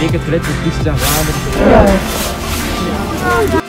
Ik het gelet van Christus en